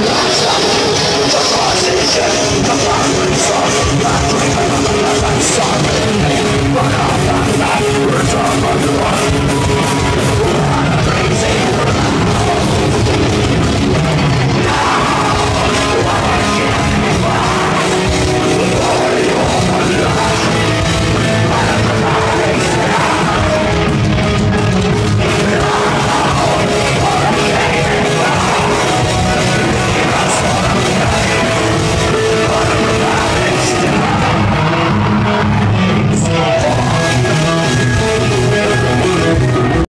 Yes.